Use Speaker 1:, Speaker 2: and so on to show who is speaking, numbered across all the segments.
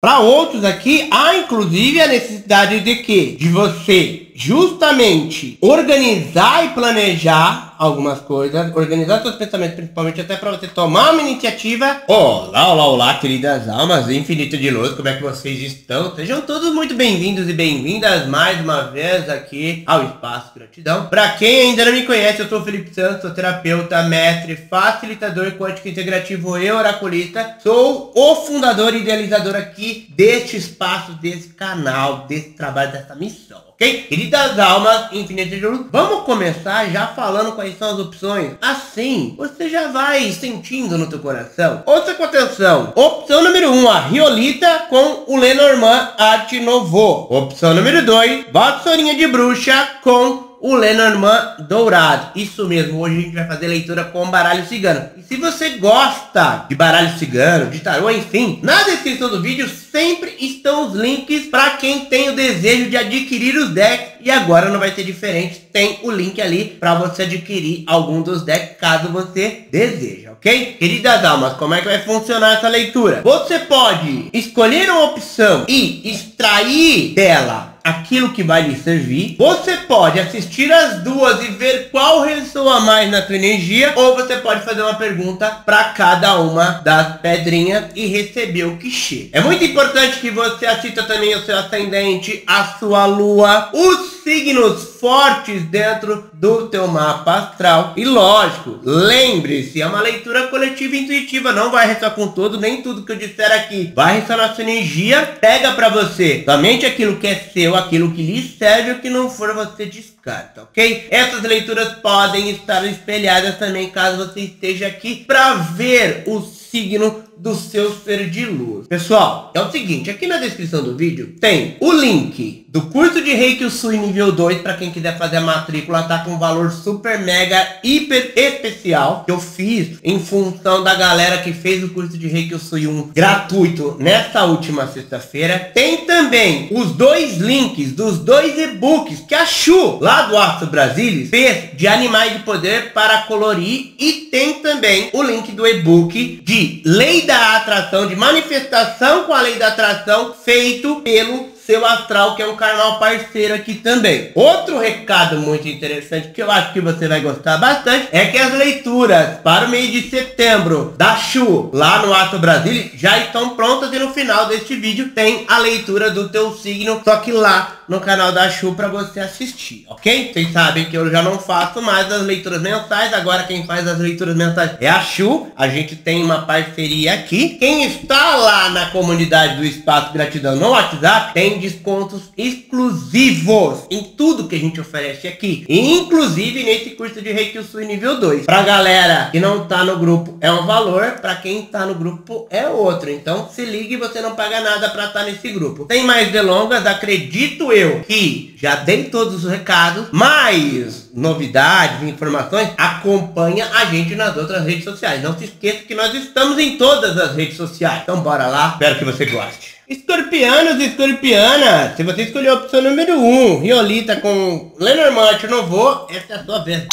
Speaker 1: Para outros aqui, há inclusive a necessidade de que? De você justamente organizar e planejar algumas coisas, organizar seus pensamentos, principalmente até para você tomar uma iniciativa. Olá, olá, olá, queridas almas infinito de luz, como é que vocês estão? Sejam todos muito bem-vindos e bem-vindas mais uma vez aqui ao Espaço Gratidão. Para quem ainda não me conhece, eu sou Felipe Santos, sou terapeuta, mestre, facilitador quântico integrativo e oraculista. Sou o fundador e idealizador aqui deste espaço, desse canal, desse trabalho, dessa missão ok? Queridas almas infinitas de luz, vamos começar já falando quais são as opções. Assim, você já vai sentindo no teu coração. Ouça com atenção. Opção número 1, um, a Riolita com o Lenormand Arte Novo. Opção número 2, Vassourinha de Bruxa com o Lenormand Dourado. Isso mesmo, hoje a gente vai fazer leitura com baralho cigano. E se você gosta de baralho cigano, de tarô, enfim, na descrição do vídeo sempre estão os links para quem tem o desejo de adquirir os decks. E agora não vai ser diferente, tem o link ali para você adquirir algum dos decks, caso você deseje, ok? Queridas almas, como é que vai funcionar essa leitura? Você pode escolher uma opção e extrair dela aquilo que vai lhe servir. Você pode assistir as duas e ver qual ressoa mais na tua energia, ou você pode fazer uma pergunta para cada uma das pedrinhas e receber o que chega. É muito importante que você assista também o seu ascendente, a sua lua, os signos fortes dentro do teu mapa astral. E lógico, lembre-se, é uma leitura coletiva e intuitiva, não vai ressoar com todo, nem tudo que eu disser aqui vai ressoar na sua energia. Pega para você somente aquilo que é seu, aquilo que lhe serve, o que não for você descarta, ok? Essas leituras podem estar espelhadas também caso você esteja aqui para ver o signo do seu ser de luz. Pessoal, é o seguinte, aqui na descrição do vídeo tem o link do curso de Reiki Usui nível 2 para quem quiser fazer a matrícula, tá com um valor super mega hiper especial que eu fiz em função da galera que fez o curso de Reiki Usui 1 gratuito nessa última sexta-feira. Tem também os dois links dos dois e-books que a Chu, lá do Astro Brasilis, fez de animais de poder para colorir e tem também o link do e-book de Lei da atração, de manifestação com a lei da atração, feito pelo seu astral, que é um canal parceiro aqui também. Outro recado muito interessante que eu acho que você vai gostar bastante é que as leituras para o mês de setembro da Chu lá no Astro Brasil já estão prontas e no final deste vídeo tem a leitura do teu signo, só que lá no canal da Chu para você assistir, ok? Vocês sabem que eu já não faço mais as leituras mensais, agora quem faz as leituras mensais é a Chu. A gente tem uma parceria aqui. Quem está lá na comunidade do Espaço Gratidão no WhatsApp tem descontos exclusivos em tudo que a gente oferece aqui, inclusive nesse curso de Reiki Sui nível 2. Pra galera que não tá no grupo é um valor, para quem tá no grupo é outro. Então se ligue, você não paga nada para estar tá nesse grupo. Tem mais delongas, acredito eu que já dei todos os recados, mais novidades, informações, acompanha a gente nas outras redes sociais. Não se esqueça que nós estamos em todas as redes sociais. Então bora lá, espero que você goste. Escorpianos e escorpianas, se você escolheu a opção número 1, um, Riolita com Lenormand Novo, essa é a sua vez.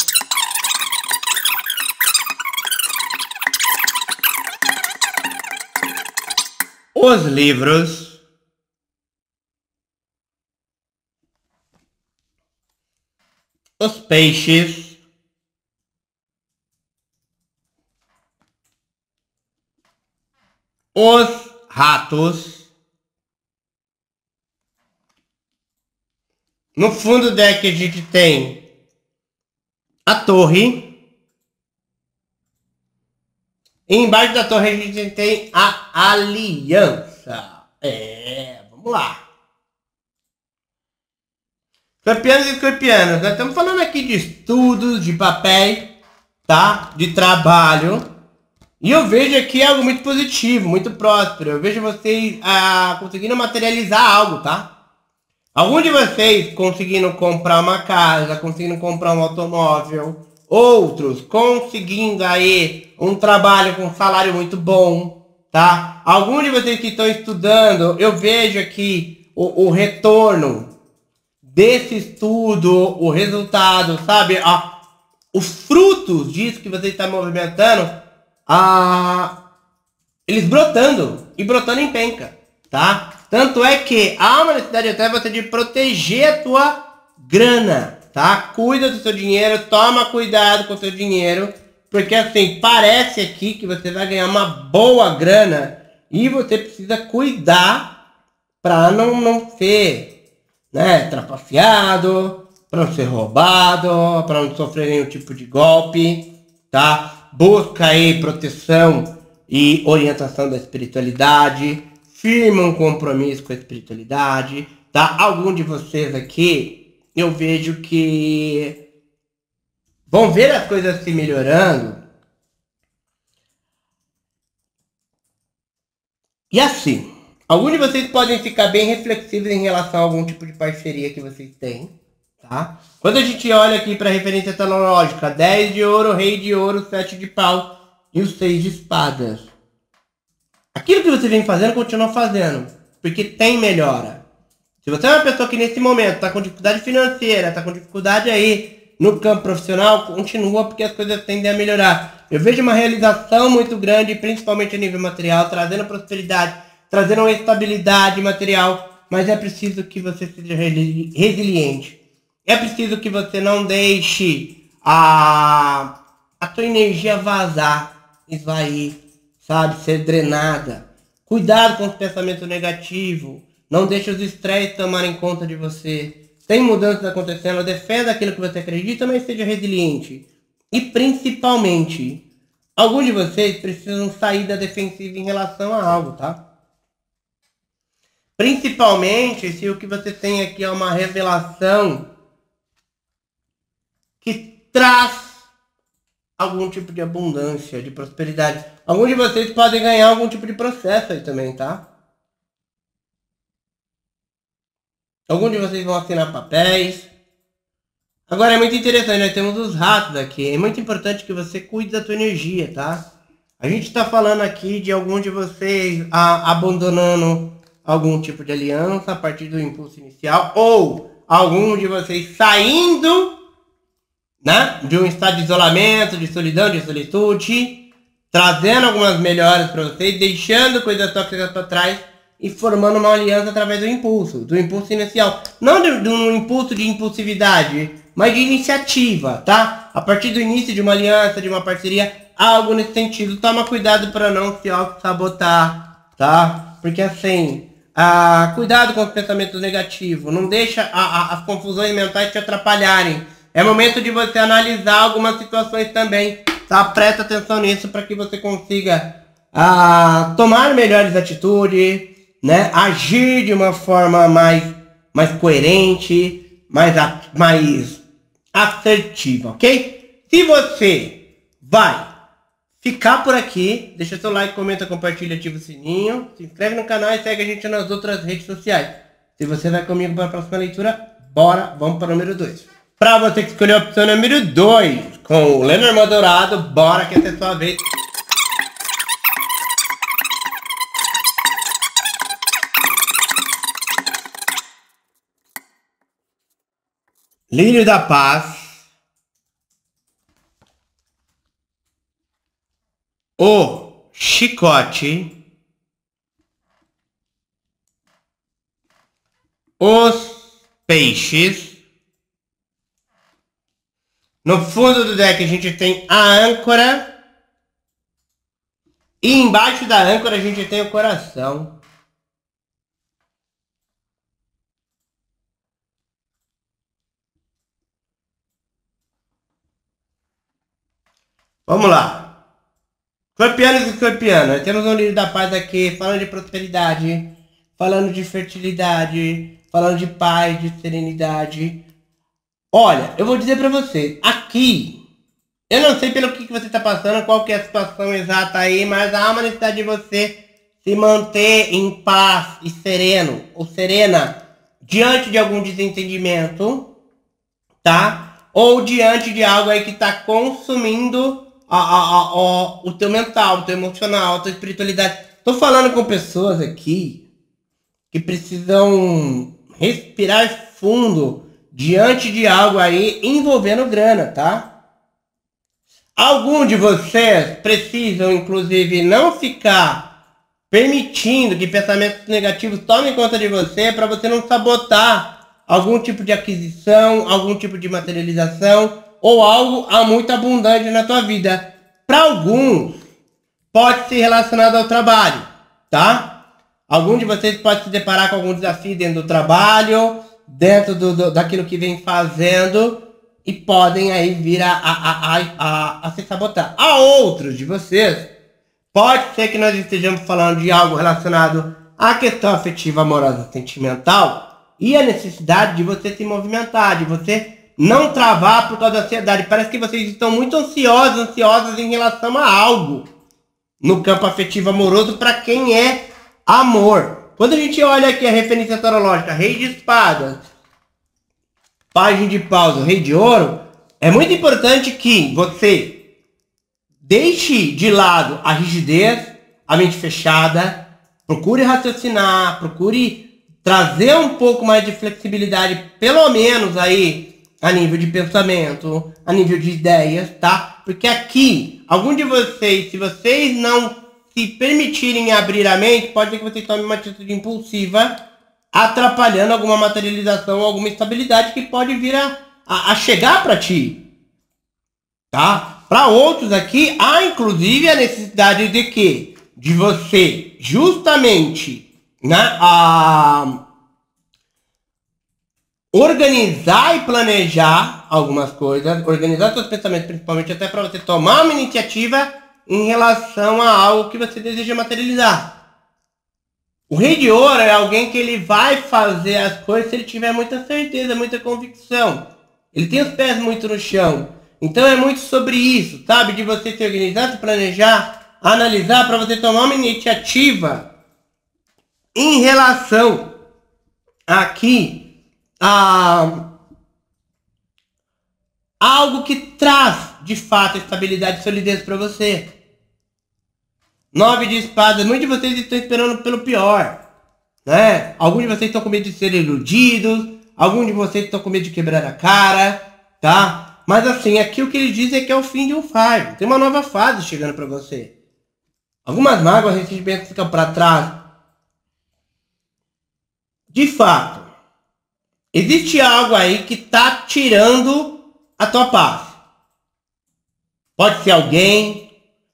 Speaker 1: Os livros os peixes, os ratos. No fundo do deck a gente tem a torre. E embaixo da torre a gente tem a aliança. É, vamos lá. Escorpianos e escorpianas, nós estamos falando aqui de estudos, de papéis, tá? De trabalho. E eu vejo aqui algo muito positivo, muito próspero. Eu vejo vocês ah, conseguindo materializar algo, tá? Alguns de vocês conseguindo comprar uma casa, conseguindo comprar um automóvel. Outros conseguindo aí um trabalho com salário muito bom, tá? Alguns de vocês que estão estudando, eu vejo aqui o, o retorno desse estudo, o resultado, sabe? Ah, os frutos disso que você está movimentando, ah, eles brotando e brotando em penca. tá? Tanto é que há uma necessidade até você de proteger a tua grana, tá? Cuida do seu dinheiro, toma cuidado com o seu dinheiro, porque assim, parece aqui que você vai ganhar uma boa grana e você precisa cuidar para não, não ser, né, trapaceado, para não ser roubado, para não sofrer nenhum tipo de golpe, tá? Busca aí proteção e orientação da espiritualidade, firma um compromisso com a espiritualidade, tá? Algum de vocês aqui, eu vejo que vão ver as coisas se melhorando. E assim, alguns de vocês podem ficar bem reflexivos em relação a algum tipo de parceria que vocês têm, tá? Quando a gente olha aqui para a referência tecnológica, 10 de ouro, rei de ouro, 7 de pau e os 6 de espadas. Aquilo que você vem fazendo, continua fazendo, porque tem melhora. Se você é uma pessoa que nesse momento está com dificuldade financeira, está com dificuldade aí no campo profissional, continua porque as coisas tendem a melhorar. Eu vejo uma realização muito grande, principalmente a nível material, trazendo prosperidade, trazendo uma estabilidade material, mas é preciso que você seja resiliente. É preciso que você não deixe a, a tua energia vazar, esvair, sabe, ser drenada. Cuidado com os pensamentos negativos. Não deixe os estresses tomarem conta de você. Tem mudanças acontecendo, defenda aquilo que você acredita, mas seja resiliente. E principalmente, alguns de vocês precisam sair da defensiva em relação a algo, tá? Principalmente se o que você tem aqui é uma revelação que traz algum tipo de abundância, de prosperidade. Alguns de vocês podem ganhar algum tipo de processo aí também, tá? Alguns de vocês vão assinar papéis. Agora é muito interessante, nós temos os ratos aqui. É muito importante que você cuide da tua energia, tá? A gente está falando aqui de algum de vocês a, abandonando algum tipo de aliança a partir do impulso inicial ou algum de vocês saindo né, de um estado de isolamento, de solidão, de solitude, trazendo algumas melhoras para vocês, deixando coisas tóxicas para trás e formando uma aliança através do impulso, do impulso inicial. Não de, de, um impulso de impulsividade, mas de iniciativa, tá? A partir do início de uma aliança, de uma parceria, algo nesse sentido. Toma cuidado para não se auto-sabotar, tá? Porque assim, ah, cuidado com os pensamentos negativos. Não deixa a, a, as confusões mentais te atrapalharem. É momento de você analisar algumas situações também. Tá? Presta atenção nisso para que você consiga ah, tomar melhores atitudes, né? Agir de uma forma mais, mais coerente, mais, mais assertiva, ok? Se você vai ficar por aqui, deixa seu like, comenta, compartilha, ativa o sininho, se inscreve no canal e segue a gente nas outras redes sociais. Se você vai comigo para a próxima leitura, bora, vamos para o número 2. Para você que escolheu a opção número 2, com o Lenormand Dourado, bora que essa é a sua vez. Lírio da Paz. O chicote. Os peixes. No fundo do deck a gente tem a âncora. E embaixo da âncora a gente tem o coração. Vamos lá. Escorpianos e escorpianos. Temos um livro da paz aqui falando de prosperidade, falando de fertilidade, falando de paz, de serenidade. Olha, eu vou dizer para você, aqui, eu não sei pelo que, que você está passando, qual que é a situação exata aí, mas há uma necessidade de você se manter em paz e sereno, ou serena, diante de algum desentendimento, tá? Ou diante de algo aí que está consumindo a, a, a, o teu mental, o teu emocional, a tua espiritualidade. Tô falando com pessoas aqui que precisam respirar fundo diante de algo aí envolvendo grana, tá? Alguns de vocês precisam, inclusive, não ficar permitindo que pensamentos negativos tomem conta de você para você não sabotar algum tipo de aquisição, algum tipo de materialização ou algo muito abundante na tua vida. Para alguns, pode ser relacionado ao trabalho, tá? Algum de vocês pode se deparar com algum desafio dentro do trabalho, dentro do, do daquilo que vem fazendo e podem aí vir a, a, a, a, a se sabotar. A outros de vocês, pode ser que nós estejamos falando de algo relacionado à questão afetiva, amorosa, sentimental e a necessidade de você se movimentar, de você não travar por causa da ansiedade. Parece que vocês estão muito ansiosos, ansiosas em relação a algo no campo afetivo amoroso para quem é amor. Quando a gente olha aqui a referência tarológica, Rei de Espadas, Página de Pausa, Rei de Ouro, é muito importante que você deixe de lado a rigidez, a mente fechada, procure raciocinar, procure trazer um pouco mais de flexibilidade, pelo menos aí a nível de pensamento, a nível de ideias, tá? Porque aqui, algum de vocês, se vocês não se permitirem abrir a mente, pode ser que vocês tomem uma atitude impulsiva, atrapalhando alguma materialização, alguma estabilidade que pode vir a, a, a chegar para ti. Tá? Para outros aqui, há inclusive a necessidade de que? De você, justamente, né, a, organizar e planejar algumas coisas, organizar seus pensamentos, principalmente até para você tomar uma iniciativa em relação a algo que você deseja materializar. O rei de ouro é alguém que ele vai fazer as coisas se ele tiver muita certeza, muita convicção. Ele tem os pés muito no chão. Então é muito sobre isso, sabe? De você se organizar, se planejar, analisar para você tomar uma iniciativa em relação aqui algo que traz de fato estabilidade e solidez para você. Nove de espadas, muitos de vocês estão esperando pelo pior. Né? Alguns de vocês estão com medo de serem iludidos, alguns de vocês estão com medo de quebrar a cara, tá? Mas assim, aqui o que ele diz é que é o fim de um fardo. Tem uma nova fase chegando para você. Algumas mágoas recentemente ficam para trás. De fato, Existe algo aí que tá tirando a tua paz. Pode ser alguém,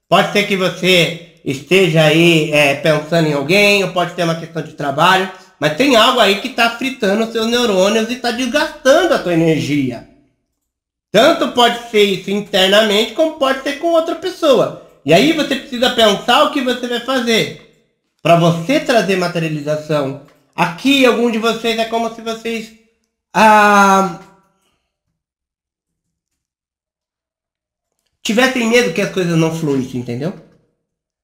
Speaker 1: pode ser que você esteja aí é, pensando em alguém, ou pode ser uma questão de trabalho, mas tem algo aí que está fritando os seus neurônios e está desgastando a tua energia. Tanto pode ser isso internamente, como pode ser com outra pessoa. E aí você precisa pensar o que você vai fazer para você trazer materialização. Aqui, algum de vocês é como se vocês ah, tivessem medo que as coisas não fluíssem, entendeu?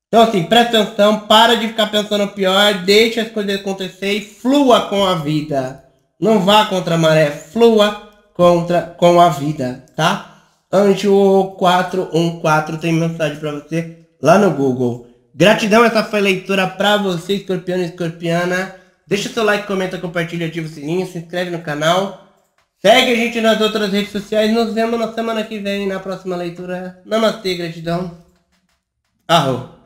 Speaker 1: Então assim, presta atenção, para de ficar pensando pior, deixa as coisas acontecer e flua com a vida. Não vá contra a maré, flua contra com a vida, tá? Anjo 414 tem mensagem para você lá no Google. Gratidão, essa foi a leitura para você, escorpiano e escorpiana. Deixa seu like, comenta, compartilha, ativa o sininho, se inscreve no canal. Segue a gente nas outras redes sociais. Nos vemos na semana que vem, na próxima leitura. Namastê, gratidão. Arro.